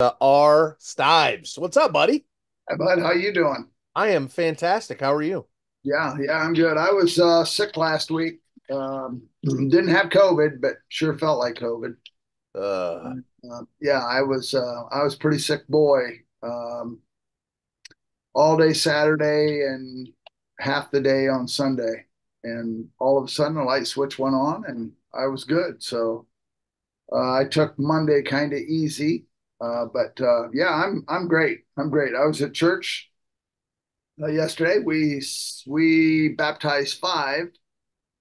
uh, R. Stives. What's up, buddy? Hi, bud. How you doing? I am fantastic. How are you? Yeah, yeah, I'm good. I was uh, sick last week. Um, didn't have COVID, but sure felt like COVID. Uh, Uh, yeah, I was uh, I was pretty sick boy. Um, all day Saturday and half the day on Sunday, and all of a sudden the light switch went on, and I was good. So uh, I took Monday kind of easy, uh, but uh, yeah, I'm I'm great. I'm great. I was at church uh, yesterday. We we baptized five,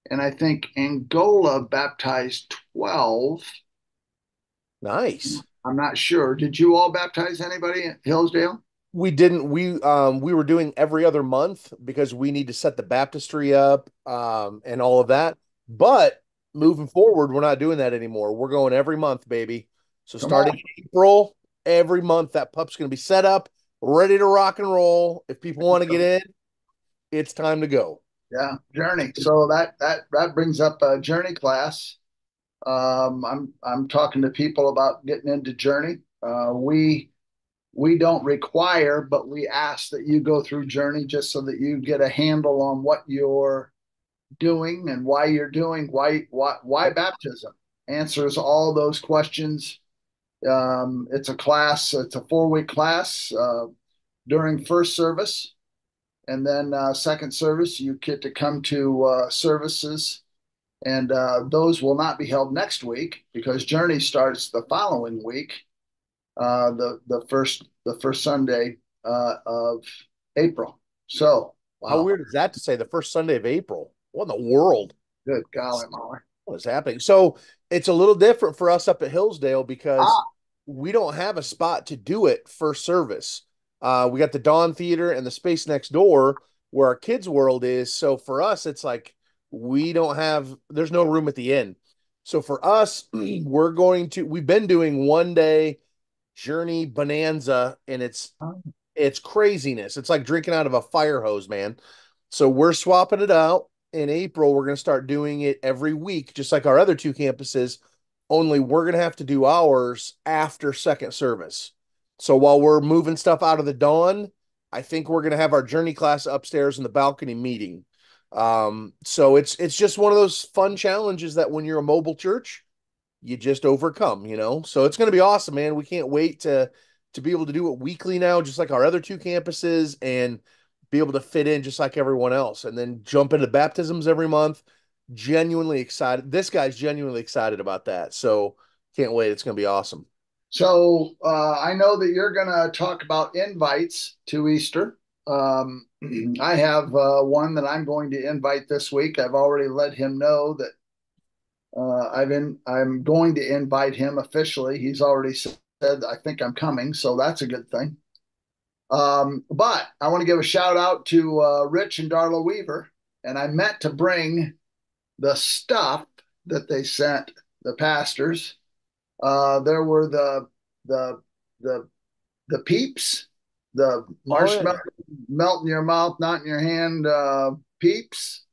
and I think Angola baptized 12. nice. I'm not sure. Did you all baptize anybody at Hillsdale? We didn't. We um we were doing every other month because we need to set the baptistry up um and all of that. But moving forward, we're not doing that anymore. We're going every month, baby. So Come starting. April, every month that pup's going to be set up, ready to rock and roll. If people want to get in, it's time to go. Yeah, Journey. So that that that brings up a Journey class. Um, I'm I'm talking to people about getting into Journey. Uh, we we don't require, but we ask that you go through Journey just so that you get a handle on what you're doing and why you're doing why why why baptism answers all those questions. Um, it's a class. It's a four week class uh, during first service. And then uh, second service, you get to come to uh, services, and uh, those will not be held next week because Journey starts the following week, uh, the the first the first Sunday uh, of April. So, How weird is that to say the first Sunday of April? What in the world? good golly, Molly. What is happening? So it's a little different for us up at Hillsdale because Ah, we don't have a spot to do it first service. Uh, we got the Dawn Theater and the space next door where our kids' world is. So for us, it's like we don't have, there's no room at the end. So for us, we're going to, we've been doing one day journey bonanza and it's, it's craziness. It's like drinking out of a fire hose, man. So we're swapping it out in April. We're going to start doing it every week, just like our other two campuses only we're going to have to do ours after second service. So while we're moving stuff out of the dawn, I think we're going to have our journey class upstairs in the balcony meeting. Um, so it's it's just one of those fun challenges that when you're a mobile church, you just overcome, you know. So it's going to be awesome, man. We can't wait to to be able to do it weekly now, just like our other two campuses, and be able to fit in just like everyone else, and then jump into baptisms every month genuinely excited. This guy's genuinely excited about that. So can't wait. It's going to be awesome. so uh, I know that you're going to talk about invites to Easter. Um, I have uh, one that I'm going to invite this week. I've already let him know that uh, I've in, I'm going to invite him officially. He's already said, I think I'm coming, so that's a good thing. Um, but I want to give a shout out to uh, Rich and Darla Weaver, and I meant to bring the stuff that they sent the pastors. Uh, there were the the the the peeps, the marshmallow melt in your mouth, not in your hand uh, peeps,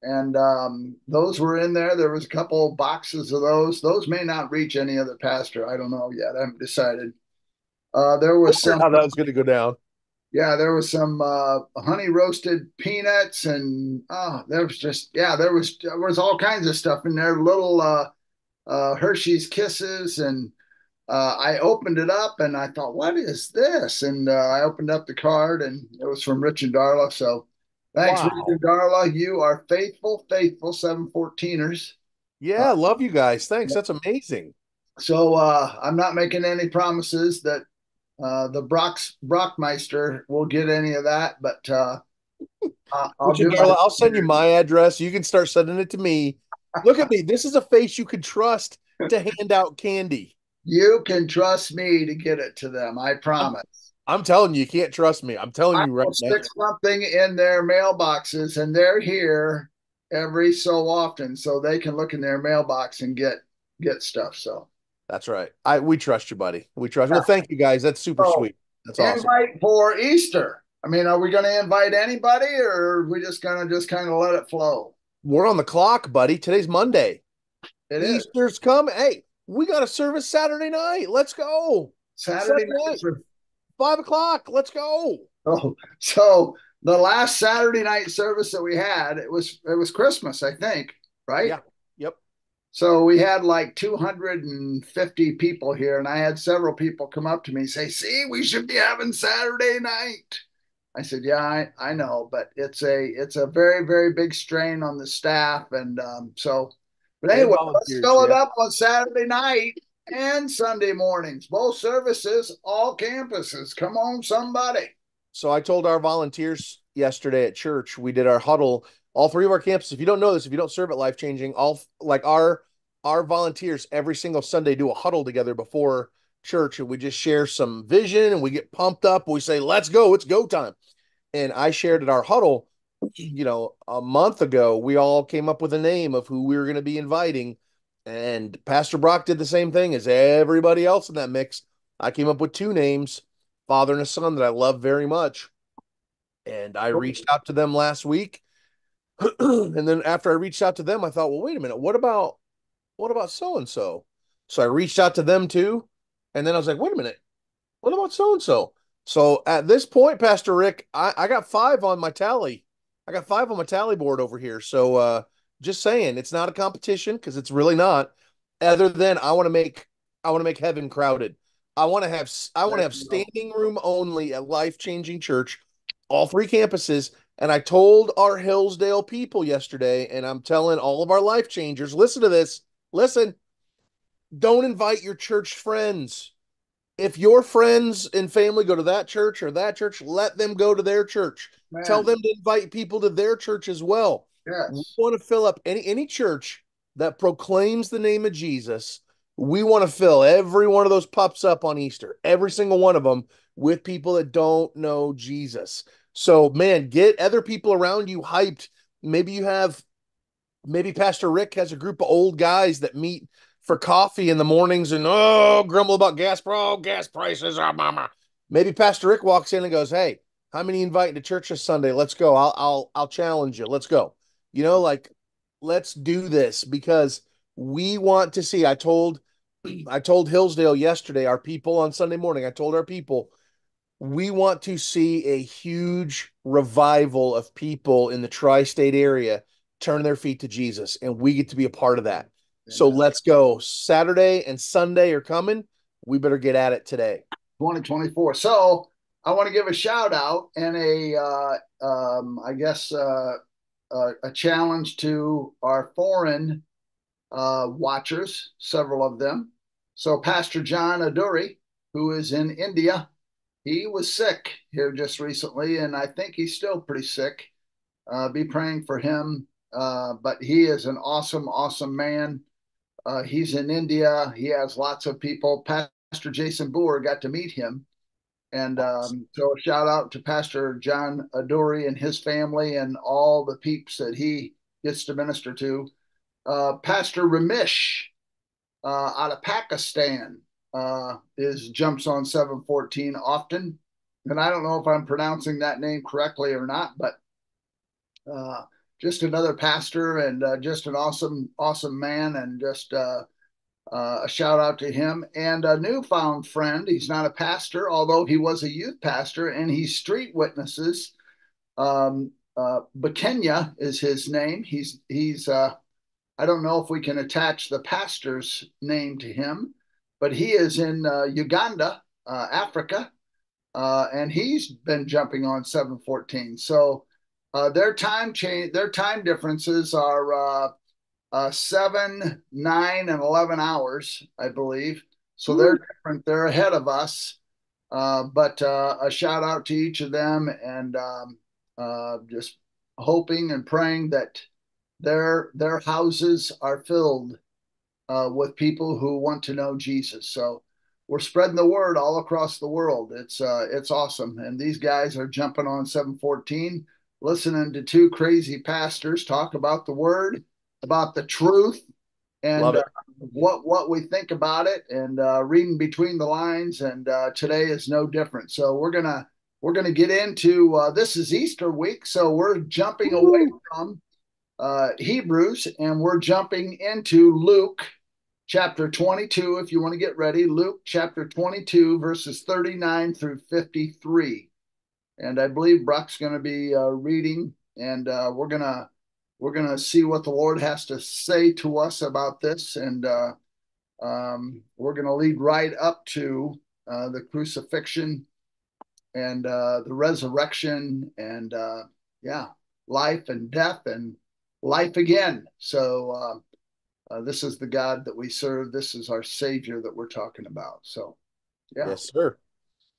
and um, those were in there. There was a couple boxes of those. Those may not reach any other pastor. I don't know yet. I haven't decided. Uh, there was some How that was going to go down. Yeah, there was some uh, honey roasted peanuts, and oh, there was just yeah, there was there was all kinds of stuff in there. Little uh, uh, Hershey's Kisses, and uh, I opened it up, and I thought, what is this? And uh, I opened up the card, and it was from Rich and Darla. So thanks, Wow. Rich and Darla. You are faithful, faithful seven fourteeners. Yeah, love you guys. Thanks. That's amazing. So uh, I'm not making any promises that uh, the Brock's Brockmeister will get any of that, but uh, I'll do my- I'll send you my address. You can start sending it to me. Look at me. This is a face you can trust to hand out candy. You can trust me to get it to them. I promise. I'm telling you, you can't trust me. I'm telling I you right now. stick something in their mailboxes, and they're here every so often, so they can look in their mailbox and get get stuff. So That's right. I we trust you, buddy. We trust. Well, thank you guys. That's super Oh, sweet. That's awesome. invite for Easter. I mean, are we going to invite anybody, or are we just going to just kind of let it flow? We're on the clock, buddy. Today's Monday. It is. Easter's come. Hey, we got a service Saturday night. Let's go. Saturday, night. Five o'clock. Let's go. Oh, so the last Saturday night service that we had, it was it was Christmas, I think, right? Yeah. So we had like 250 people here, and I had several people come up to me and say, "See, we should be having Saturday night." I said, "Yeah, I, I know, but it's a it's a very very big strain on the staff, and um, so." But anyway, let's fill yeah. it up on Saturday night and Sunday mornings, both services, all campuses. Come on, somebody. So I told our volunteers yesterday at church, we did our huddle, all three of our campuses. If you don't know this, if you don't serve at Life Changing, all like our our volunteers every single Sunday do a huddle together before church and we just share some vision and we get pumped up. We say, let's go, it's go time. And I shared at our huddle, you know, a month ago, we all came up with a name of who we were going to be inviting. And Pastor Brock did the same thing as everybody else in that mix. I came up with two names father and a son that I love very much. And I reached out to them last week. and then after I reached out to them, I thought, well, wait a minute, what about what about so and so? So I reached out to them too. And then I was like, wait a minute, what about so and so? So at this point, Pastor Rick, I, I got five on my tally. I got five on my tally board over here. So uh just saying it's not a competition because it's really not. Other than I want to make I want to make heaven crowded. I want to have I want to have standing room only at Life Changing Church, all three campuses. And I told our Hillsdale people yesterday, and I'm telling all of our life changers, listen to this. Listen, don't invite your church friends. If your friends and family go to that church or that church, let them go to their church. Man. Tell them to invite people to their church as well. Yes. We want to fill up any any church that proclaims the name of Jesus we want to fill every one of those pups up on Easter, every single one of them with people that don't know Jesus. So, man, get other people around you hyped. Maybe you have, maybe Pastor Rick has a group of old guys that meet for coffee in the mornings and oh, grumble about gas, bro, gas prices, ah, oh, mama. Maybe Pastor Rick walks in and goes, "Hey, how many inviting to church this Sunday? Let's go. I'll I'll I'll challenge you. Let's go. You know, like let's do this because we want to see. I told I told Hillsdale yesterday, our people on Sunday morning, I told our people, we want to see a huge revival of people in the tri state area turn their feet to Jesus, and we get to be a part of that. So let's go. Saturday and Sunday are coming. We better get at it today. 2024. So I want to give a shout out and a, uh, um, I guess, uh, uh, a challenge to our foreign uh, watchers, several of them. So, Pastor John Aduri, who is in India, he was sick here just recently, and I think he's still pretty sick. Uh, be praying for him. Uh, but he is an awesome, awesome man. Uh, he's in India. He has lots of people. Pastor Jason Boer got to meet him. And um, so, shout out to Pastor John Aduri and his family and all the peeps that he gets to minister to uh, Pastor Ramesh uh, out of Pakistan uh, is jumps on 714 often. And I don't know if I'm pronouncing that name correctly or not, but uh, just another pastor and uh, just an awesome, awesome man, and just uh, uh, a shout out to him and a newfound friend. He's not a pastor, although he was a youth pastor, and he's street witnesses. Um, uh, Bakenya is his name. He's he's uh, I don't know if we can attach the pastor's name to him, but he is in uh, Uganda, uh, Africa, uh, and he's been jumping on 714. So uh, their time change, their time differences are uh, uh, seven, nine, and 11 hours, I believe. So Ooh. they're different. They're ahead of us. but a shout out to each of them and um, just hoping and praying that their their houses are filled uh, with people who want to know Jesus. So we're spreading the word all across the world. It's uh, it's awesome, and these guys are jumping on 714, listening to two crazy pastors talk about the word, about the truth, and uh, what what we think about it, and uh, reading between the lines. And uh, today is no different. So we're gonna we're gonna get into uh, this is Easter week, so we're jumping away from uh, Hebrews, and we're jumping into Luke chapter 22, if you want to get ready. Luke chapter 22, verses 39 through 53. And I believe Brock's going to be uh, reading, and uh, we're going to we're going to see what the Lord has to say to us about this, and uh, um, we're going to lead right up to uh, the crucifixion and uh, the resurrection, and uh, yeah, life and death and life again. So uh, this is the God that we serve. This is our Savior that we're talking about. So, yeah. Yes, sir.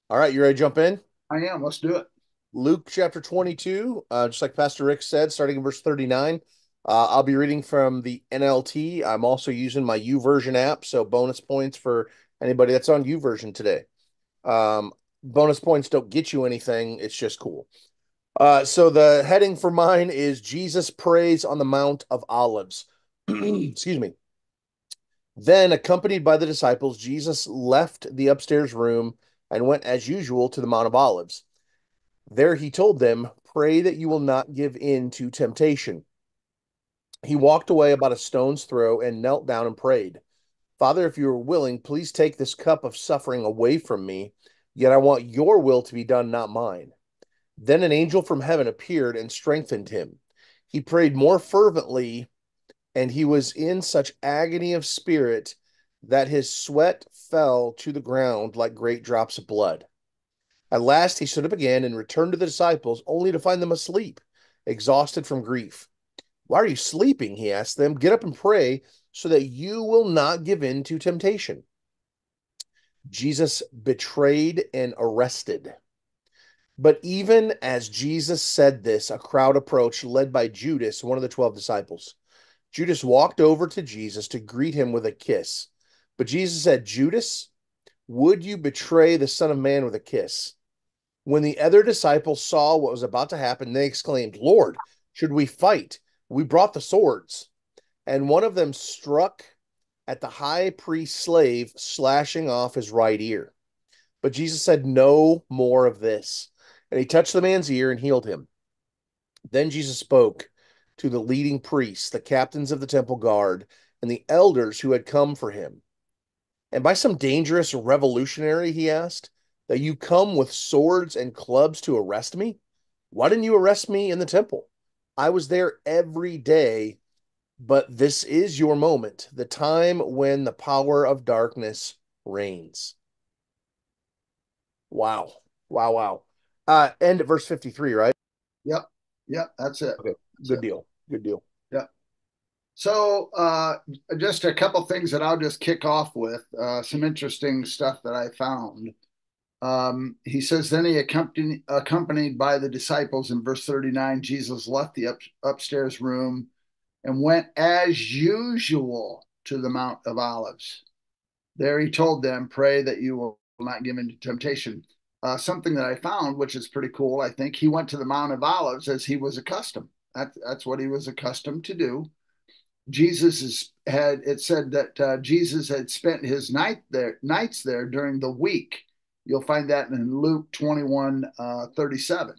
All right, you ready to jump in? I am. Let's do it. Luke chapter 22, uh, just like Pastor Rick said, starting in verse 39. Uh, I'll be reading from the NLT. I'm also using my YouVersion app, so bonus points for anybody that's on YouVersion today. Um, bonus points don't get you anything, it's just cool. Uh, so the heading for mine is Jesus prays on the Mount of Olives. Excuse me. Then, accompanied by the disciples, Jesus left the upstairs room and went as usual to the Mount of Olives. There he told them, Pray that you will not give in to temptation. He walked away about a stone's throw and knelt down and prayed, Father, if you are willing, please take this cup of suffering away from me, yet I want your will to be done, not mine. Then an angel from heaven appeared and strengthened him. He prayed more fervently, and he was in such agony of spirit that his sweat fell to the ground like great drops of blood. At last he stood up again and returned to the disciples, only to find them asleep, exhausted from grief. Why are you sleeping? He asked them. Get up and pray so that you will not give in to temptation. Jesus betrayed and arrested. But even as Jesus said this, a crowd approached, led by Judas, one of the 12 disciples. Judas walked over to Jesus to greet him with a kiss. But Jesus said, Judas, would you betray the Son of Man with a kiss? When the other disciples saw what was about to happen, they exclaimed, Lord, should we fight? We brought the swords. And one of them struck at the high priest's slave, slashing off his right ear. But Jesus said, No more of this. And he touched the man's ear and healed him. Then Jesus spoke to the leading priests, the captains of the temple guard, and the elders who had come for him. And by some dangerous revolutionary, he asked, that you come with swords and clubs to arrest me? Why didn't you arrest me in the temple? I was there every day, but this is your moment, the time when the power of darkness reigns. Wow. Wow, wow. Uh end at verse 53, right? Yep. Yep, that's it. Okay. Good it. deal. Good deal. Yeah. So, uh, just a couple things that I'll just kick off with. Uh, some interesting stuff that I found. Um, he says, then he accompanied, accompanied by the disciples in verse 39, Jesus left the up, upstairs room and went as usual to the Mount of Olives. There he told them, pray that you will not give into temptation. Uh, something that I found, which is pretty cool, I think he went to the Mount of Olives as he was accustomed. That, that's what he was accustomed to do. Jesus is, had it said that uh, Jesus had spent his night there nights there during the week You'll find that in Luke 21 uh, 37.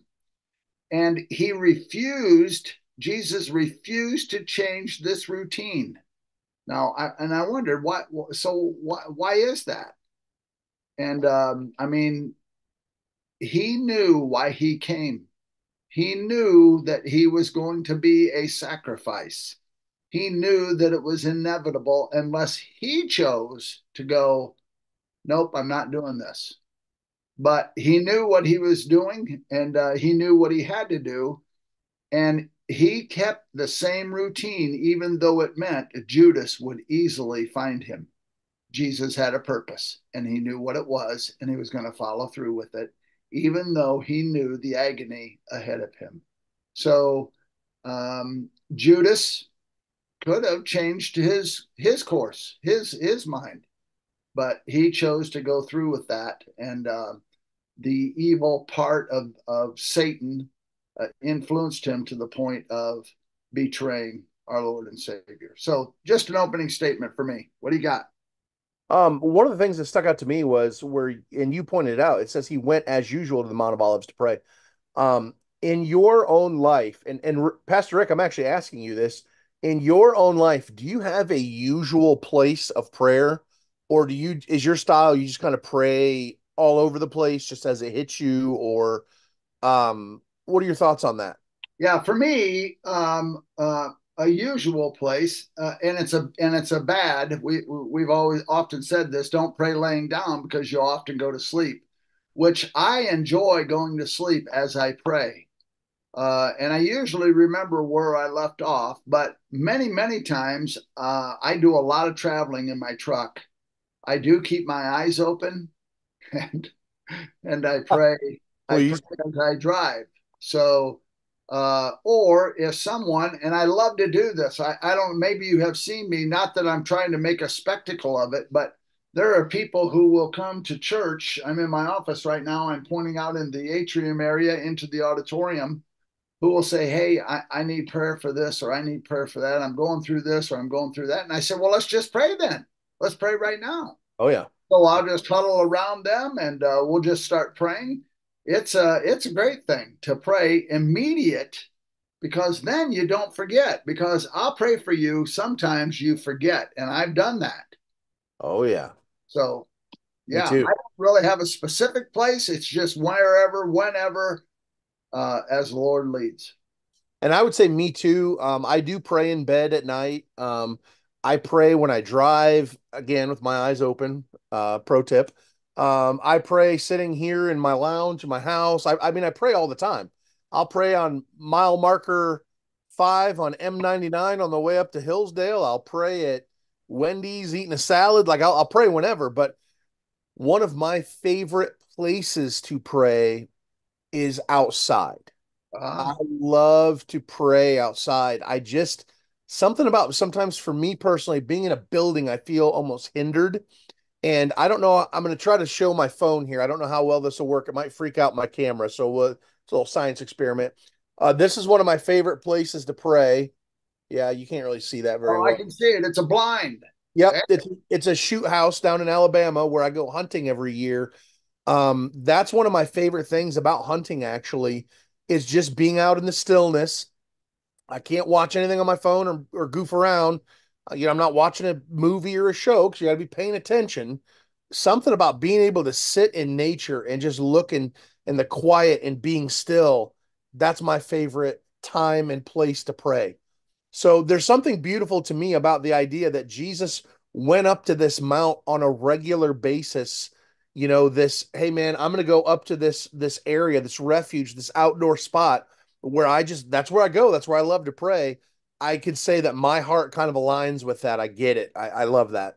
And he refused, Jesus refused to change this routine. Now, I, and I wondered why, so why, why is that? And um, I mean, he knew why he came. He knew that he was going to be a sacrifice. He knew that it was inevitable unless he chose to go, nope, I'm not doing this but he knew what he was doing and uh, he knew what he had to do. And he kept the same routine, even though it meant Judas would easily find him. Jesus had a purpose and he knew what it was and he was going to follow through with it, even though he knew the agony ahead of him. So um, Judas could have changed his his course, his his mind, but he chose to go through with that. And uh, the evil part of, of Satan uh, influenced him to the point of betraying our Lord and Savior. So, just an opening statement for me. What do you got? Um, one of the things that stuck out to me was where, and you pointed it out, it says he went as usual to the Mount of Olives to pray. Um, in your own life, and and Pastor Rick, I'm actually asking you this in your own life, do you have a usual place of prayer, or do you is your style you just kind of pray all over the place just as it hits you, or um, what are your thoughts on that? Yeah, for me, um, uh, a usual place, uh, and it's a and it's a bad. We we've always often said this: don't pray laying down because you'll often go to sleep. Which I enjoy going to sleep as I pray, uh, and I usually remember where I left off. But many many times, uh, I do a lot of traveling in my truck. I do keep my eyes open, and and I pray. I pray as I drive. So uh, or if someone, and I love to do this, I, I don't, maybe you have seen me, not that I'm trying to make a spectacle of it, but there are people who will come to church. I'm in my office right now. I'm pointing out in the atrium area into the auditorium who will say, Hey, I, I need prayer for this, or I need prayer for that. I'm going through this, or I'm going through that. And I said, Well, let's just pray then. Let's pray right now. Oh, yeah. So I'll just huddle around them and uh, we'll just start praying it's a it's a great thing to pray immediate because then you don't forget because I'll pray for you sometimes you forget and I've done that. Oh yeah. So yeah, I don't really have a specific place. It's just wherever, whenever, uh, as the Lord leads. And I would say me too. Um, I do pray in bed at night. Um, I pray when I drive again with my eyes open. Uh, pro tip. Um, I pray sitting here in my lounge in my house. I, I mean, I pray all the time. I'll pray on mile marker five on M99 on the way up to Hillsdale. I'll pray at Wendy's eating a salad. Like I'll, I'll pray whenever. But one of my favorite places to pray is outside. I love to pray outside. I just something about sometimes for me personally being in a building, I feel almost hindered and I don't know. I'm going to try to show my phone here. I don't know how well this will work. It might freak out my camera. So it's a little science experiment. Uh, this is one of my favorite places to pray. Yeah, you can't really see that very well. oh, well. I can see it. It's a blind. Yep, it's it's a shoot house down in Alabama where I go hunting every year. Um, that's one of my favorite things about hunting. Actually, is just being out in the stillness. I can't watch anything on my phone or, or goof around. Uh, you know, I'm not watching a movie or a show because you got to be paying attention. Something about being able to sit in nature and just looking in the quiet and being still. That's my favorite time and place to pray. So there's something beautiful to me about the idea that Jesus went up to this mount on a regular basis. You know, this, hey man, I'm gonna go up to this this area, this refuge, this outdoor spot where I just that's where I go. That's where I love to pray. I could say that my heart kind of aligns with that. I get it. I, I love that.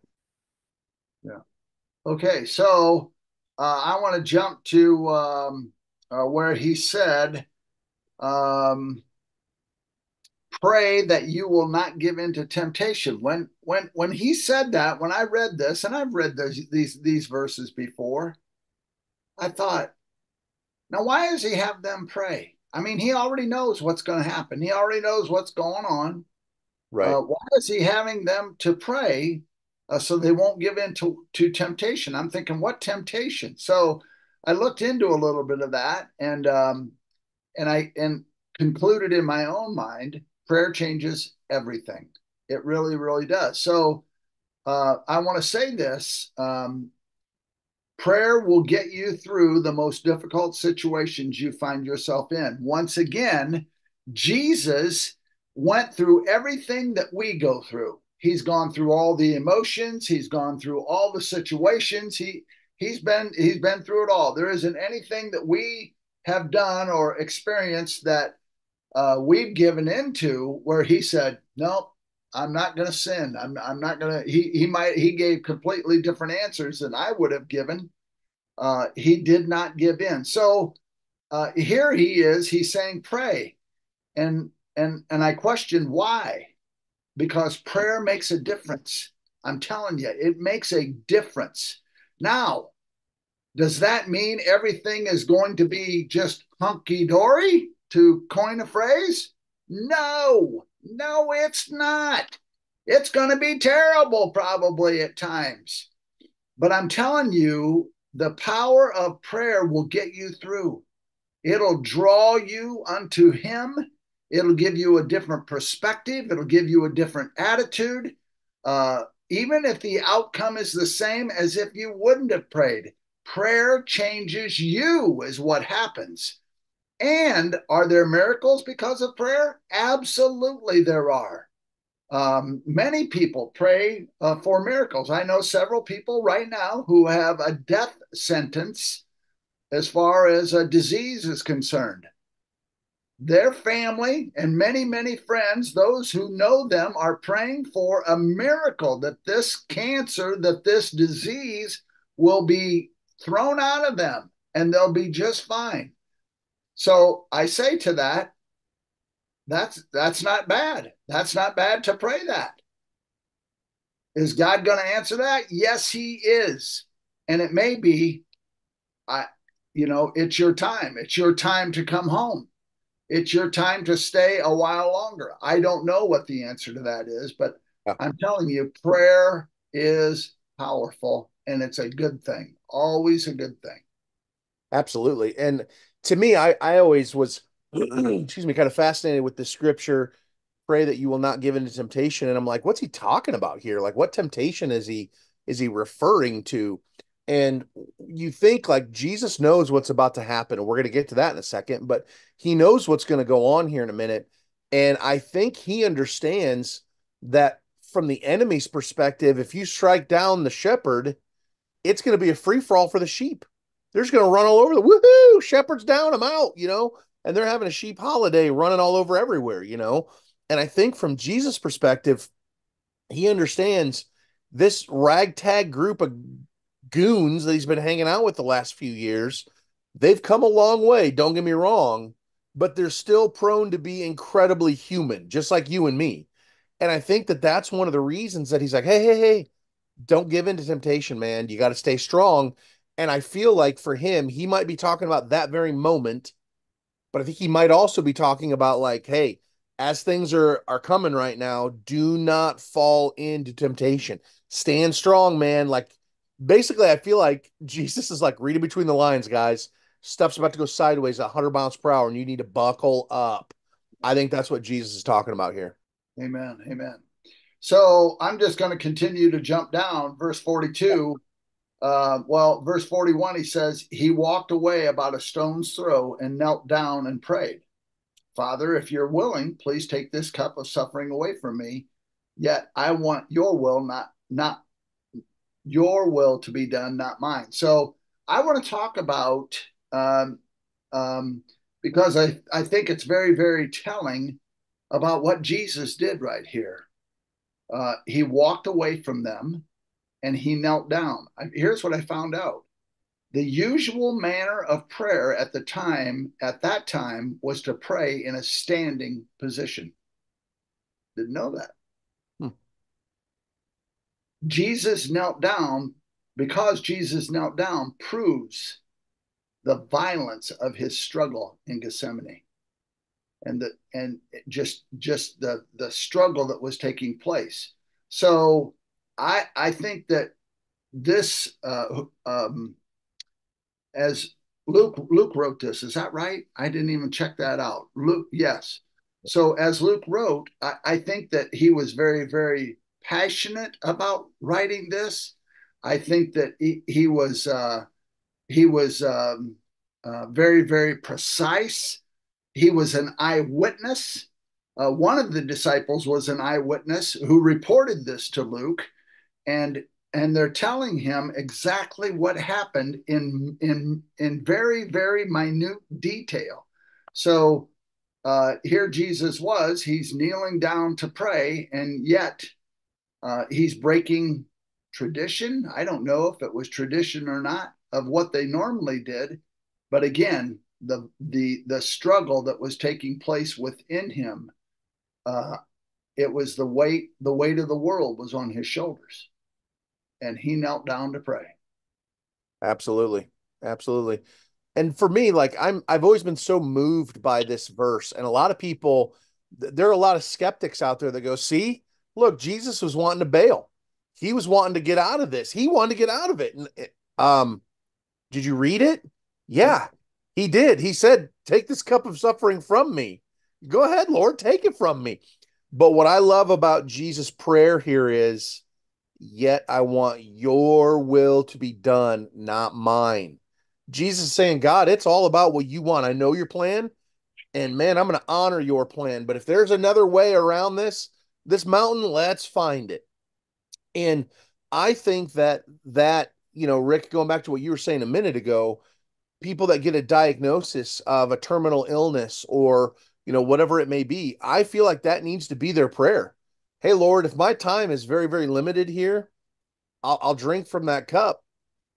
Yeah. Okay. So uh, I want to jump to um, uh, where he said, um, pray that you will not give into temptation. When when when he said that, when I read this, and I've read those, these these verses before, I thought, now why does he have them pray? I mean, he already knows what's going to happen. He already knows what's going on. Right. Uh, why is he having them to pray uh, so they won't give in to, to temptation? I'm thinking, what temptation? So I looked into a little bit of that, and um, and I and concluded in my own mind, prayer changes everything. It really, really does. So uh, I want to say this. Um, Prayer will get you through the most difficult situations you find yourself in. Once again, Jesus went through everything that we go through. He's gone through all the emotions, he's gone through all the situations. He he's been he's been through it all. There isn't anything that we have done or experienced that uh, we've given into where he said, "No, I'm not going to sin. I'm, I'm not going to. He, he might, he gave completely different answers than I would have given. Uh, he did not give in. So uh, here he is, he's saying, pray. And, and, and I question why, because prayer makes a difference. I'm telling you, it makes a difference. Now, does that mean everything is going to be just hunky dory, to coin a phrase? No, no, it's not. It's going to be terrible probably at times. But I'm telling you, the power of prayer will get you through. It'll draw you unto Him It'll give you a different perspective. It'll give you a different attitude. Uh, even if the outcome is the same as if you wouldn't have prayed, prayer changes you, is what happens. And are there miracles because of prayer? Absolutely, there are. Um, many people pray uh, for miracles. I know several people right now who have a death sentence as far as a disease is concerned. Their family and many, many friends, those who know them, are praying for a miracle that this cancer, that this disease will be thrown out of them and they'll be just fine. So I say to that, that's that's not bad. That's not bad to pray that. Is God going to answer that? Yes, he is. And it may be I you know, it's your time. It's your time to come home. It's your time to stay a while longer. I don't know what the answer to that is, but yeah. I'm telling you prayer is powerful and it's a good thing. Always a good thing. Absolutely. And to me, I, I always was, excuse me, kind of fascinated with the scripture, pray that you will not give into temptation. And I'm like, what's he talking about here? Like, what temptation is he, is he referring to? And you think like Jesus knows what's about to happen. And we're going to get to that in a second, but he knows what's going to go on here in a minute. And I think he understands that from the enemy's perspective, if you strike down the shepherd, it's going to be a free for all for the sheep they're just going to run all over the woohoo, shepherd's down, I'm out, you know, and they're having a sheep holiday running all over everywhere, you know. And I think from Jesus' perspective, he understands this ragtag group of goons that he's been hanging out with the last few years. They've come a long way, don't get me wrong, but they're still prone to be incredibly human, just like you and me. And I think that that's one of the reasons that he's like, hey, hey, hey, don't give in to temptation, man. You got to stay strong. And I feel like for him, he might be talking about that very moment, but I think he might also be talking about like, hey, as things are are coming right now, do not fall into temptation. Stand strong, man. Like basically, I feel like Jesus is like reading between the lines, guys. Stuff's about to go sideways at 100 miles per hour, and you need to buckle up. I think that's what Jesus is talking about here. Amen. Amen. So I'm just going to continue to jump down, verse 42. Uh, well, verse 41, he says, He walked away about a stone's throw and knelt down and prayed, Father, if you're willing, please take this cup of suffering away from me. Yet I want your will, not, not your will to be done, not mine. So I want to talk about, um, um, because I, I think it's very, very telling about what Jesus did right here. Uh, he walked away from them and he knelt down. Here's what I found out. The usual manner of prayer at the time, at that time, was to pray in a standing position. Didn't know that. Hmm. Jesus knelt down because Jesus knelt down proves the violence of his struggle in Gethsemane and the and just just the the struggle that was taking place. So I I think that this uh, um, as Luke Luke wrote this. Is that right? I didn't even check that out. Luke, yes. So as Luke wrote, I, I think that he was very very passionate about writing this. I think that he, he was uh, he was um, uh, very very precise. He was an eyewitness. Uh, one of the disciples was an eyewitness who reported this to Luke and and they're telling him exactly what happened in in in very very minute detail. So uh, here jesus was he's kneeling down to pray and yet uh, he's breaking tradition. I don't know if it was tradition or not of what they normally did but again the the the struggle that was taking place within him uh, it was the weight the weight of the world was on his shoulders and he knelt down to pray. Absolutely. Absolutely. And for me, like I'm I've always been so moved by this verse. And a lot of people, there are a lot of skeptics out there that go, see, look, Jesus was wanting to bail. He was wanting to get out of this. He wanted to get out of it. And um, did you read it? Yeah, he did. He said, Take this cup of suffering from me. Go ahead, Lord, take it from me. But what I love about Jesus' prayer here is, yet I want your will to be done, not mine. Jesus is saying, God, it's all about what you want. I know your plan, and man, I'm going to honor your plan. But if there's another way around this, this mountain, let's find it. And I think that that, you know, Rick, going back to what you were saying a minute ago, people that get a diagnosis of a terminal illness or, you know, whatever it may be, I feel like that needs to be their prayer. Hey, Lord, if my time is very, very limited here, I'll, I'll drink from that cup.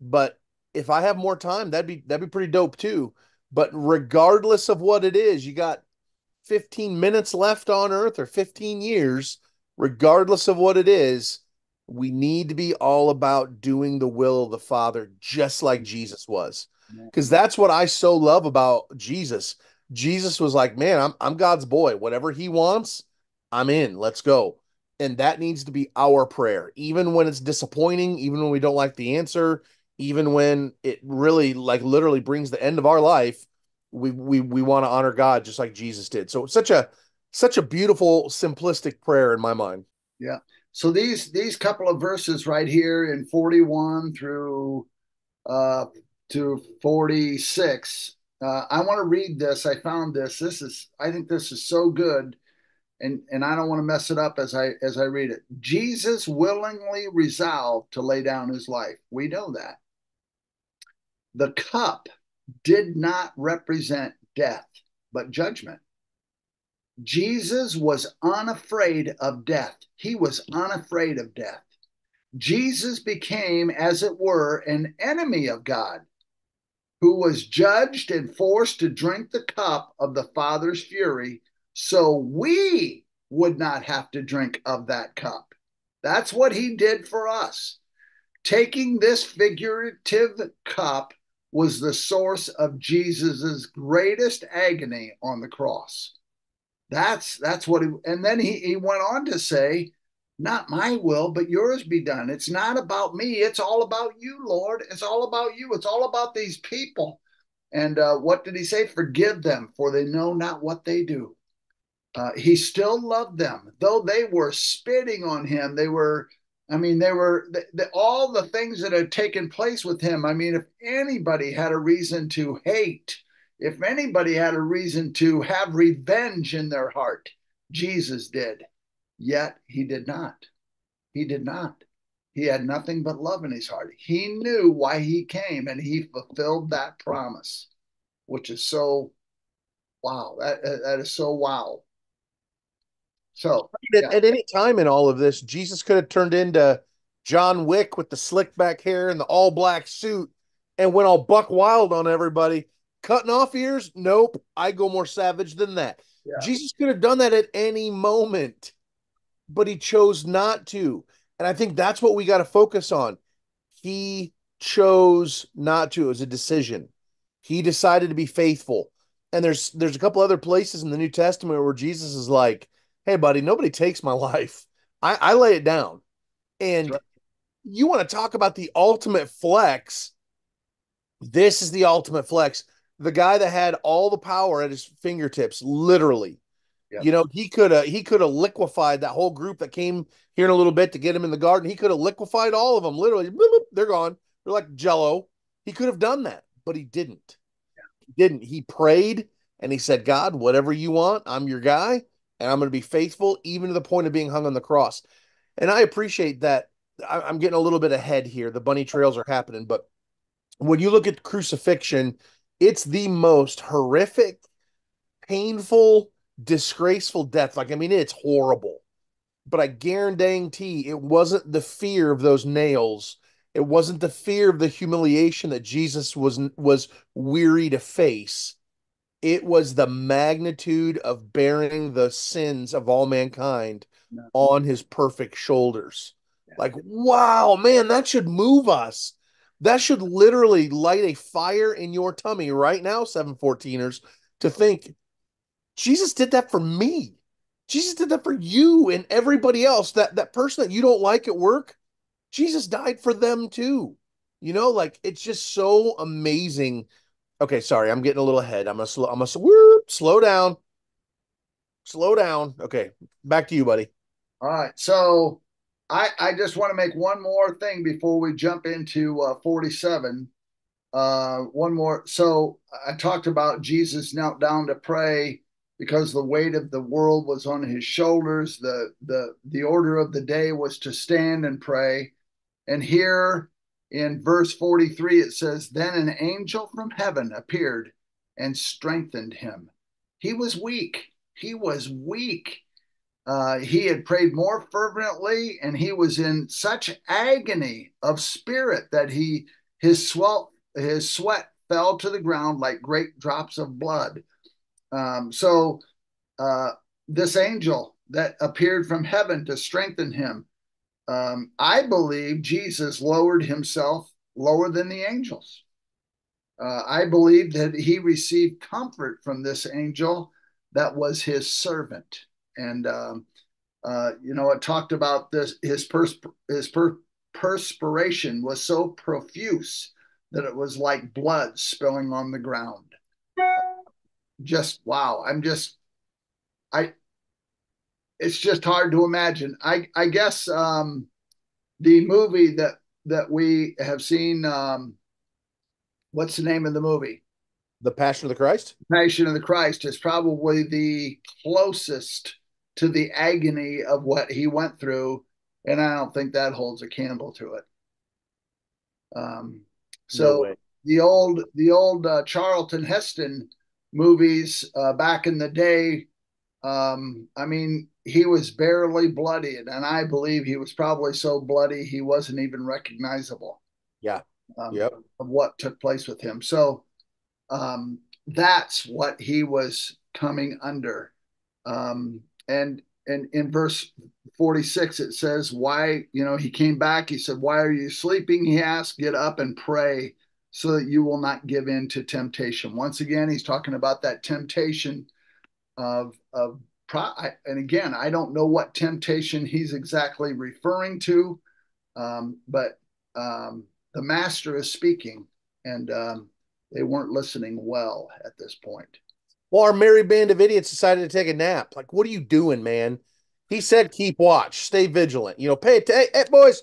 But if I have more time, that'd be that'd be pretty dope too. But regardless of what it is, you got 15 minutes left on earth or 15 years, regardless of what it is, we need to be all about doing the will of the Father, just like Jesus was. Because that's what I so love about Jesus. Jesus was like, man, I'm, I'm God's boy. Whatever he wants, I'm in. Let's go. And that needs to be our prayer, even when it's disappointing, even when we don't like the answer, even when it really, like, literally brings the end of our life. We we we want to honor God just like Jesus did. So such a such a beautiful, simplistic prayer in my mind. Yeah. So these these couple of verses right here in 41 through uh, to 46. Uh, I want to read this. I found this. This is I think this is so good. And, and I don't want to mess it up as I as I read it. Jesus willingly resolved to lay down his life. We know that. The cup did not represent death, but judgment. Jesus was unafraid of death. He was unafraid of death. Jesus became, as it were, an enemy of God who was judged and forced to drink the cup of the Father's fury so we would not have to drink of that cup. That's what he did for us. Taking this figurative cup was the source of Jesus's greatest agony on the cross. That's that's what he and then he, he went on to say, not my will, but yours be done. It's not about me. It's all about you, Lord. It's all about you. It's all about these people. And uh, what did he say? Forgive them, for they know not what they do. Uh, he still loved them, though they were spitting on him. They were, I mean, they were the, the, all the things that had taken place with him. I mean, if anybody had a reason to hate, if anybody had a reason to have revenge in their heart, Jesus did. Yet he did not. He did not. He had nothing but love in his heart. He knew why he came and he fulfilled that promise, which is so wow. That, that is so wow. So at, at any time in all of this, Jesus could have turned into John Wick with the slick back hair and the all black suit and went all buck wild on everybody. Cutting off ears? Nope. I go more savage than that. Yeah. Jesus could have done that at any moment, but he chose not to. And I think that's what we got to focus on. He chose not to. It was a decision. He decided to be faithful. And there's there's a couple other places in the New Testament where Jesus is like, "Hey, buddy, nobody takes my life. I, I lay it down." And right. you want to talk about the ultimate flex? This is the ultimate flex the guy that had all the power at his fingertips, literally. Yeah. You know, he could have he could have liquefied that whole group that came here in a little bit to get him in the garden. He could have liquefied all of them, literally. They're gone. They're like jello. He could have done that, but he didn't. Yeah. He didn't. He prayed and he said, God, whatever you want, I'm your guy, and I'm going to be faithful, even to the point of being hung on the cross. And I appreciate that. I'm getting a little bit ahead here. The bunny trails are happening, but when you look at crucifixion, it's the most horrific, painful, disgraceful death. Like, I mean, it's horrible. But I guarantee it wasn't the fear of those nails. It wasn't the fear of the humiliation that Jesus was was weary to face. It was the magnitude of bearing the sins of all mankind on his perfect shoulders. Yeah. Like, wow, man, that should move us. That should literally light a fire in your tummy right now, 714ers, to think Jesus did that for me. Jesus did that for you and everybody else. That that person that you don't like at work, Jesus died for them too. You know, like it's just so amazing. Okay, sorry, I'm getting a little ahead. I'm gonna slow. I'm gonna whoop, slow down. slow down. Okay, back to you, buddy. All right. So I I just want to make one more thing before we jump into uh, 47. Uh, one more. So I talked about Jesus knelt down to pray because the weight of the world was on his shoulders. The the the order of the day was to stand and pray. And here in verse 43 it says, Then an angel from heaven appeared and strengthened him. He was weak. He was weak. Uh, he had prayed more fervently and he was in such agony of spirit that he his sweat his sweat fell to the ground like great drops of blood um, so uh, this angel that appeared from heaven to strengthen him um, i believe jesus lowered himself lower than the angels uh, i believe that he received comfort from this angel that was his servant and um, uh, you know, it talked about this. His pers- his per- perspiration was so profuse that it was like blood spilling on the ground. Just wow! I'm just, I. It's just hard to imagine. I I guess um, the movie that that we have seen. Um, what's the name of the movie? The Passion of the Christ. Passion of the Christ is probably the closest to the agony of what he went through, and I don't think that holds a candle to it. Um, so no the old the old uh, Charlton Heston movies uh, back in the day, um, I mean, he was barely bloodied, and I believe he was probably so bloody he wasn't even recognizable. Yeah. Um, yep. Of what took place with him. So um, that's what he was coming under. Um, and and in verse 46 it says why you know he came back he said why are you sleeping he asked get up and pray so that you will not give in to temptation once again he's talking about that temptation of of and again i don't know what temptation he's exactly referring to um, but um, the master is speaking and um, they weren't listening well at this point well, our merry band of idiots decided to take a nap. Like, what are you doing, man? He said, keep watch, stay vigilant. You know, pay attention, hey, boys,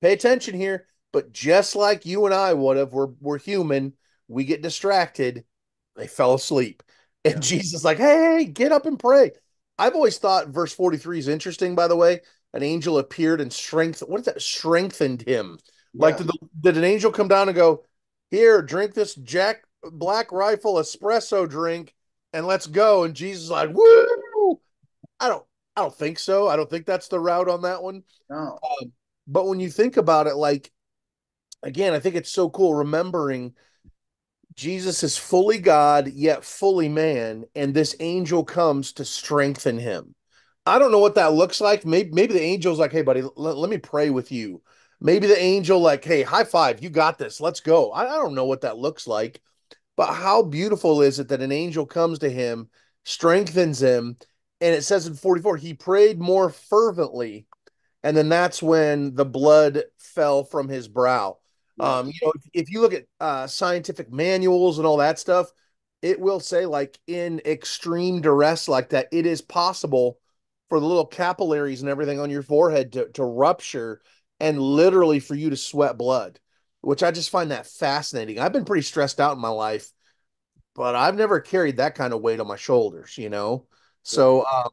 pay attention here. But just like you and I would have, we're we're human. We get distracted. They fell asleep, and yeah. Jesus like, hey, get up and pray. I've always thought verse forty three is interesting. By the way, an angel appeared and strengthened. What is that? Strengthened him. Yeah. Like, did, the, did an angel come down and go, here, drink this Jack Black Rifle espresso drink and let's go. And Jesus is like, woo! I don't, I don't think so. I don't think that's the route on that one. No. Um, but when you think about it, like, again, I think it's so cool remembering Jesus is fully God, yet fully man, and this angel comes to strengthen him. I don't know what that looks like. Maybe, maybe the angel's like, hey, buddy, l- let me pray with you. Maybe the angel, like, hey, high five, you got this. Let's go. I, I don't know what that looks like. But how beautiful is it that an angel comes to him, strengthens him, and it says in 44, he prayed more fervently. And then that's when the blood fell from his brow. Um, you know, if, if you look at uh, scientific manuals and all that stuff, it will say, like, in extreme duress like that, it is possible for the little capillaries and everything on your forehead to, to rupture and literally for you to sweat blood which I just find that fascinating. I've been pretty stressed out in my life, but I've never carried that kind of weight on my shoulders, you know? So, um,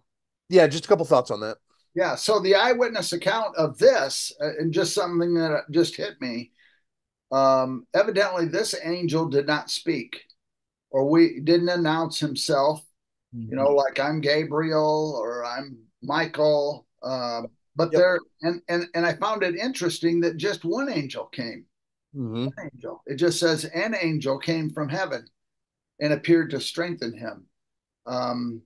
yeah, just a couple thoughts on that. Yeah. So the eyewitness account of this, uh, and just something that just hit me. Um, evidently, this angel did not speak, or we didn't announce himself. Mm-hmm. You know, like I'm Gabriel or I'm Michael. Uh, but yep. there, and and and I found it interesting that just one angel came. Mm-hmm. angel. It just says an angel came from heaven and appeared to strengthen him. Um,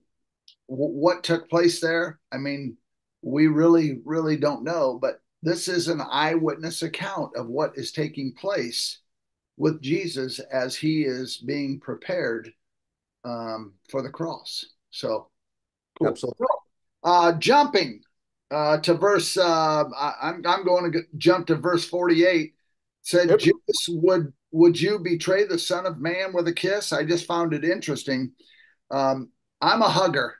w- what took place there? I mean, we really, really don't know, but this is an eyewitness account of what is taking place with Jesus as he is being prepared um, for the cross. So, cool. absolutely. Uh, jumping uh, to verse, uh, I, I'm, I'm going to jump to verse 48 said yep. Judas would would you betray the son of man with a kiss i just found it interesting um, i'm a hugger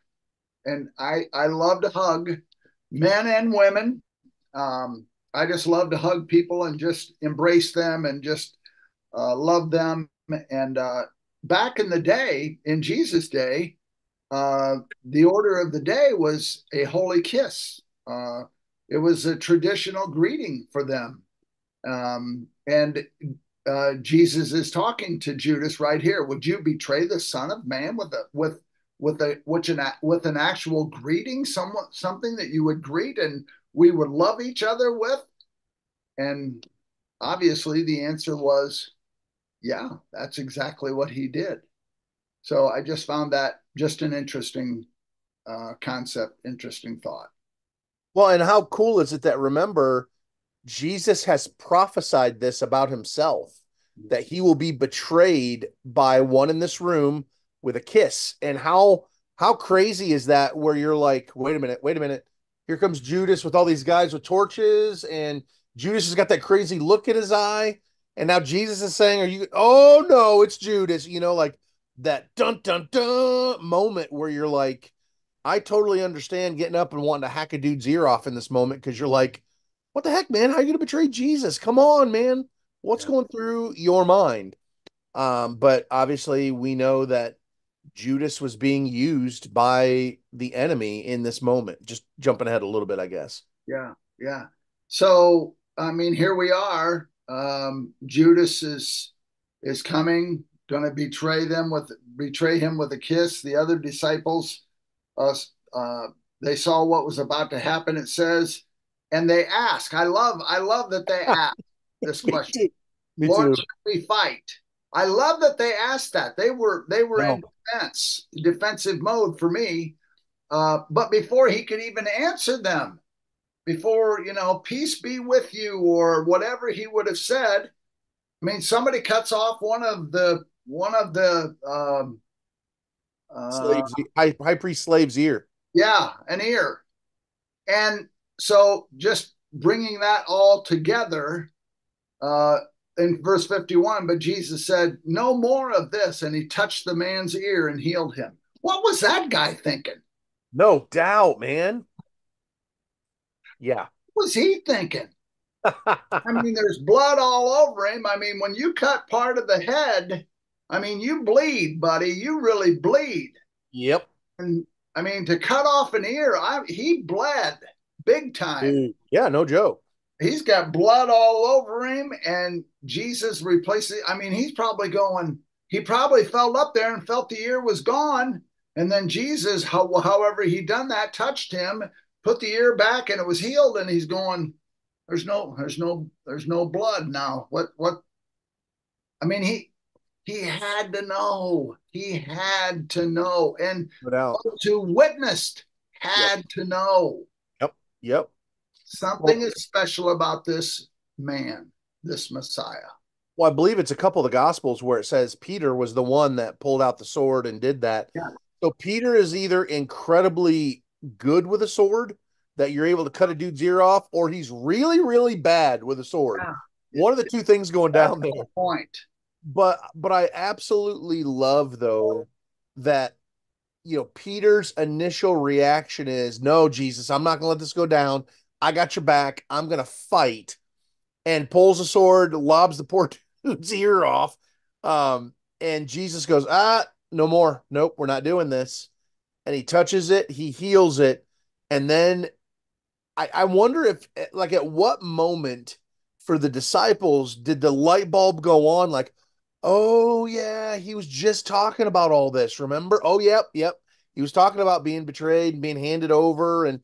and I I love to hug men and women. Um, I just love to hug people and just embrace them and just uh, love them. And uh, back in the day, in Jesus' day, uh, the order of the day was a holy kiss. Uh, it was a traditional greeting for them. Um, and uh, Jesus is talking to Judas right here. Would you betray the Son of Man with a with with a which an with an actual greeting, somewhat something that you would greet and we would love each other with? And obviously, the answer was, yeah, that's exactly what he did. So I just found that just an interesting uh, concept, interesting thought. Well, and how cool is it that remember Jesus has prophesied this about himself that he will be betrayed by one in this room with a kiss. And how how crazy is that where you're like, wait a minute, wait a minute. Here comes Judas with all these guys with torches and Judas has got that crazy look in his eye. And now Jesus is saying, Are you oh no, it's Judas, you know, like that dun dun dun moment where you're like, I totally understand getting up and wanting to hack a dude's ear off in this moment because you're like, what the heck, man? How are you going to betray Jesus? Come on, man. What's yeah. going through your mind? Um, but obviously, we know that Judas was being used by the enemy in this moment. Just jumping ahead a little bit, I guess. Yeah, yeah. So, I mean, here we are. Um, Judas is is coming, going to betray them with betray him with a kiss. The other disciples, uh, uh, they saw what was about to happen. It says and they ask. I love, I love that they ask this question. Me too. Lord, should we fight? I love that they asked that. They were they were no. in defense, defensive mode for me. Uh, but before he could even answer them, before you know, peace be with you or whatever he would have said. I mean, somebody cuts off one of the one of the um, uh, slaves, high, high priest slave's ear. Yeah, an ear, and so just bringing that all together uh, in verse 51 but jesus said no more of this. And he touched the man's ear and healed him. What was that guy thinking? No doubt man. Yeah. What was he thinking? I mean there's blood all over him. I mean when you cut part of the head i mean you bleed buddy. You really bleed. Yep. And i mean to cut off an ear I, he bled big time. Dude, yeah, no joke. He's got blood all over him, and Jesus replaces. I mean, he's probably going. He probably fell up there and felt the ear was gone, and then Jesus, how, however he done that, touched him, put the ear back, and it was healed. And he's going. There's no. There's no. There's no blood now. What? What? I mean, he he had to know. He had to know, and to witnessed had yep. to know. Yep. Yep. Something is special about this man, this Messiah. Well, I believe it's a couple of the Gospels where it says Peter was the one that pulled out the sword and did that. Yeah. So Peter is either incredibly good with a sword that you're able to cut a dude's ear off, or he's really, really bad with a sword. Yeah. One of the two things going down there. Point. But but I absolutely love though that you know, Peter's initial reaction is, no, Jesus, I'm not going to let this go down. I got your back. I'm going to fight. And pulls a sword, lobs the poor dude's ear off. Um, and Jesus goes, ah, no more. Nope, we're not doing this. And he touches it, he heals it. And then I, I wonder if, like, at what moment for the disciples did the light bulb go on? Like, Oh yeah, he was just talking about all this. Remember? Oh yep, yep. He was talking about being betrayed and being handed over, and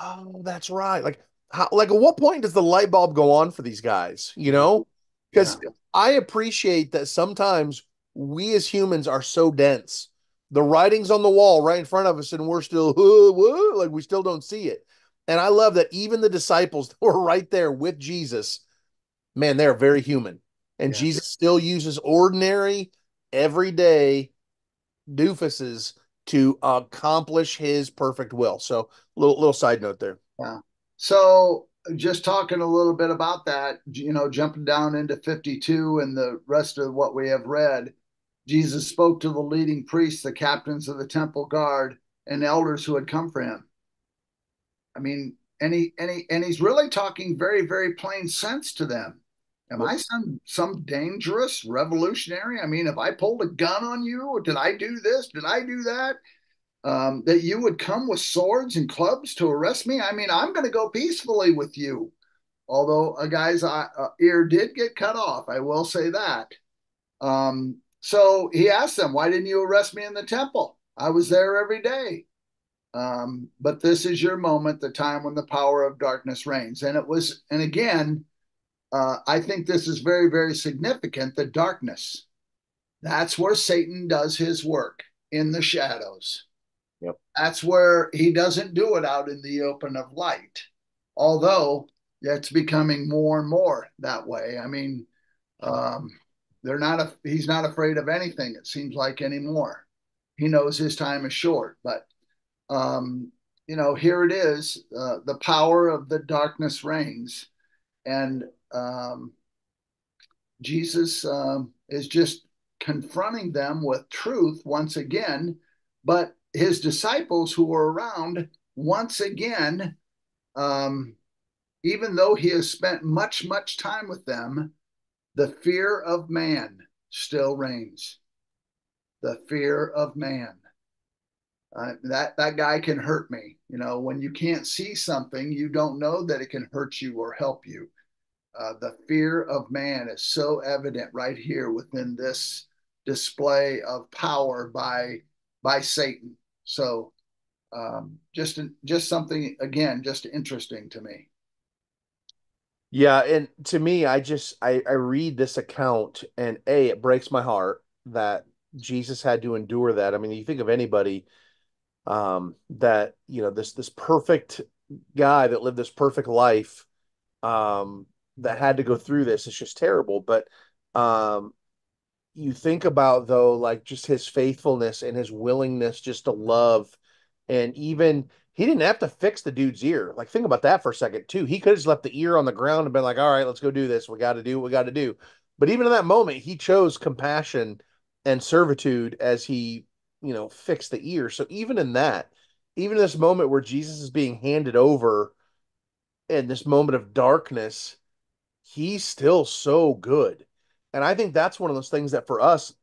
oh, that's right. Like, how? Like, at what point does the light bulb go on for these guys? You know, because yeah. I appreciate that sometimes we as humans are so dense. The writing's on the wall right in front of us, and we're still whoa, whoa, like we still don't see it. And I love that even the disciples that were right there with Jesus, man, they're very human and yeah. Jesus still uses ordinary, everyday doofuses to accomplish his perfect will. So, little little side note there. Yeah. So, just talking a little bit about that, you know, jumping down into 52 and the rest of what we have read, Jesus spoke to the leading priests, the captains of the temple guard, and elders who had come for him. I mean, and he and he and he's really talking very, very plain sense to them. Am I some some dangerous revolutionary? I mean, if I pulled a gun on you, did I do this? Did I do that? Um, that you would come with swords and clubs to arrest me? I mean, I'm going to go peacefully with you. Although a guy's uh, ear did get cut off, I will say that. Um, so he asked them, "Why didn't you arrest me in the temple? I was there every day." Um, but this is your moment, the time when the power of darkness reigns. And it was, and again, uh, I think this is very, very significant the darkness. That's where Satan does his work in the shadows. Yep. That's where he doesn't do it out in the open of light. Although it's becoming more and more that way. I mean, um, they're not a, he's not afraid of anything, it seems like anymore. He knows his time is short, but um, you know, here it is. Uh, the power of the darkness reigns. And um, Jesus um, is just confronting them with truth once again, but his disciples who were around once again, um, even though he has spent much, much time with them, the fear of man still reigns. The fear of man. Uh, that that guy can hurt me. You know, when you can't see something, you don't know that it can hurt you or help you uh, the fear of man is so evident right here within this display of power by by Satan. So um, just just something again, just interesting to me. Yeah, and to me, I just I, I read this account and a it breaks my heart that Jesus had to endure that. I mean, you think of anybody um, that you know this this perfect guy that lived this perfect life um, that had to go through this. It's just terrible. But um, you think about though, like just his faithfulness and his willingness just to love, and even he didn't have to fix the dude's ear. Like think about that for a second too. He could have just left the ear on the ground and been like, "All right, let's go do this. We got to do what we got to do." But even in that moment, he chose compassion and servitude as he, you know, fixed the ear. So even in that, even in this moment where Jesus is being handed over in this moment of darkness, he's still so good. And I think that's one of those things that for us,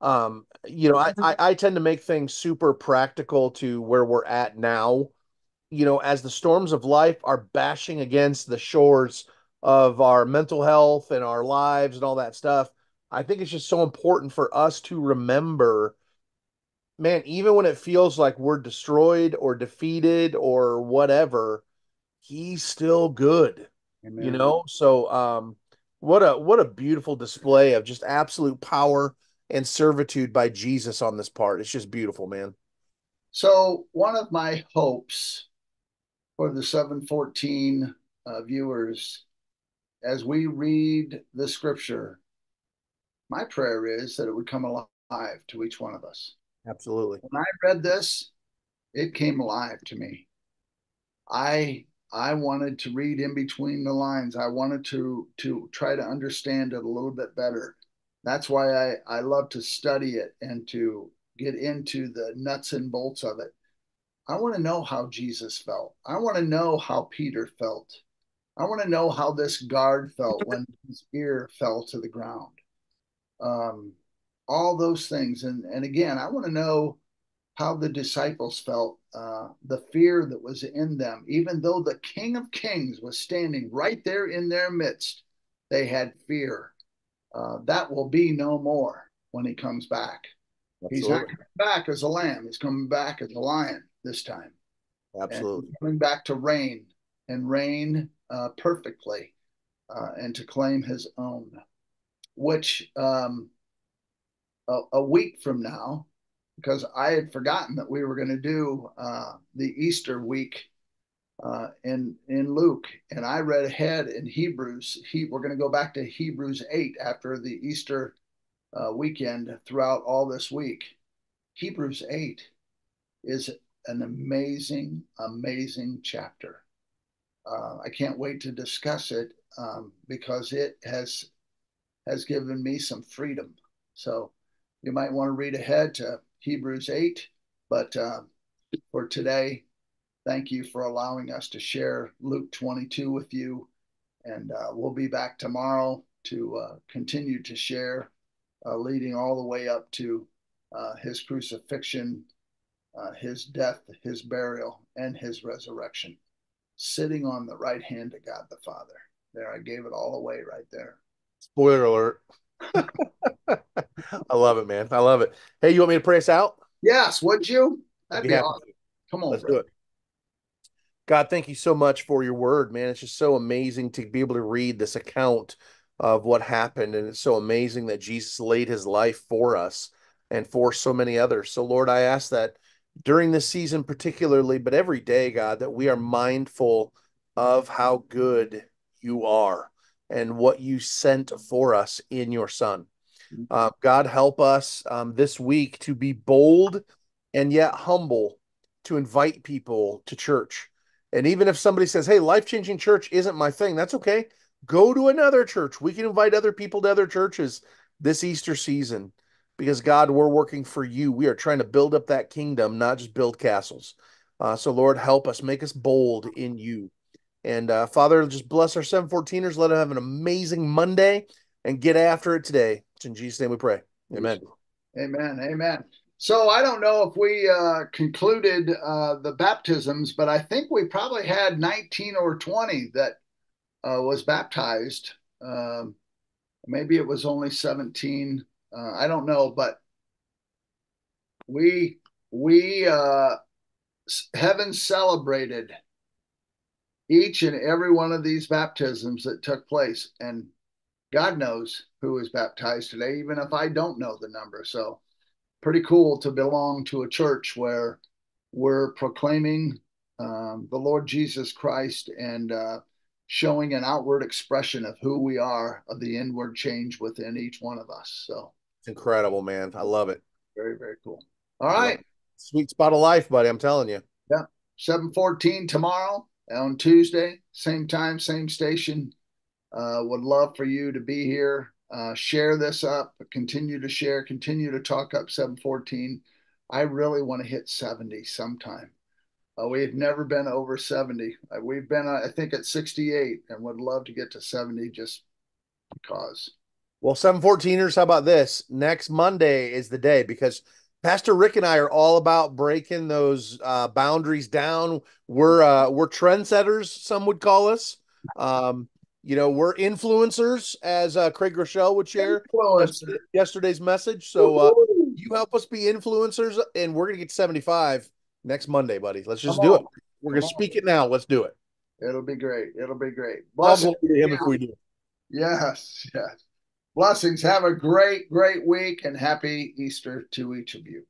um, you know, I, I, I tend to make things super practical to where we're at now. You know, as the storms of life are bashing against the shores of our mental health and our lives and all that stuff, I think it's just so important for us to remember, man, even when it feels like we're destroyed or defeated or whatever, he's still good. Amen. You know, so um, what a what a beautiful display of just absolute power and servitude by Jesus on this part. It's just beautiful, man. So one of my hopes for the 714 uh, viewers as we read the scripture, my prayer is that it would come alive to each one of us. Absolutely. When I read this, it came alive to me. I I wanted to read in between the lines. I wanted to to try to understand it a little bit better. That's why I, I love to study it and to get into the nuts and bolts of it. I want to know how Jesus felt. I want to know how Peter felt. I want to know how this guard felt when his ear fell to the ground. Um, all those things. And, and again, I want to know how the disciples felt, uh, the fear that was in them, even though the King of Kings was standing right there in their midst, they had fear. Uh, that will be no more when he comes back. Absolutely. He's not coming back as a lamb, he's coming back as a lion this time. Absolutely. coming back to reign and reign uh, perfectly uh, and to claim his own, which um, a, a week from now, because I had forgotten that we were going to do uh, the Easter week uh, in in Luke, and I read ahead in Hebrews. He, we're going to go back to Hebrews eight after the Easter uh, weekend throughout all this week. Hebrews eight is an amazing, amazing chapter. Uh, I can't wait to discuss it um, because it has has given me some freedom. So you might want to read ahead to Hebrews 8 But uh, for today, thank you for allowing us to share Luke 22 with you. And uh, we'll be back tomorrow to uh, continue to share, uh, leading all the way up to uh, his crucifixion, uh, his death, his burial, and his resurrection, sitting on the right hand of God the Father. There, I gave it all away right there. Spoiler alert. I love it, man. I love it. Hey, you want me to pray us out? Yes, would you? That'd be awesome. Come on, let's do it. God, thank you so much for your word, man. It's just so amazing to be able to read this account of what happened. And it's so amazing that Jesus laid his life for us and for so many others. So, Lord, I ask that during this season, particularly, but every day, God, that we are mindful of how good you are and what you sent for us in your Son. Uh, God, help us um, this week to be bold and yet humble to invite people to church. And even if somebody says, hey, life changing church isn't my thing, that's okay. Go to another church. We can invite other people to other churches this Easter season because, God, we're working for you. We are trying to build up that kingdom, not just build castles. Uh, so, Lord, help us, make us bold in you. And uh, Father, just bless our 714ers. Let them have an amazing Monday and get after it today. It's in Jesus' name we pray. Amen. Amen. Amen. So I don't know if we uh, concluded uh, the baptisms, but I think we probably had 19 or 20 that uh, was baptized. Um, maybe it was only 17. Uh, I don't know, but we we uh, heaven celebrated each and every one of these baptisms that took place, and God knows who is baptized today, even if I don't know the number. So pretty cool to belong to a church where we're proclaiming um, the Lord Jesus Christ and uh, showing an outward expression of who we are, of the inward change within each one of us. So it's incredible, man. I love it. Very, very cool. All right. Sweet spot of life, buddy. I'm telling you. Yeah. 714 tomorrow on Tuesday, same time, same station. Uh, would love for you to be here. Uh, share this up, continue to share, continue to talk up 714. I really want to hit 70 sometime. Uh, we've never been over 70. Uh, we've been, uh, I think, at 68 and would love to get to 70 just because. Well, 714ers, how about this? Next Monday is the day because Pastor Rick and I are all about breaking those uh, boundaries down. We're uh, we're trendsetters, some would call us. Um, you know, we're influencers, as uh, Craig Groeschel would share yesterday's message. So uh, you help us be influencers, and we're gonna get 75 next Monday, buddy. Let's just Come do on. it. We're Come gonna on. speak it now. Let's do it. It'll be great. It'll be great. Blessings to him yeah. if we do. Yes, yes. Blessings. Have a great, great week and happy Easter to each of you.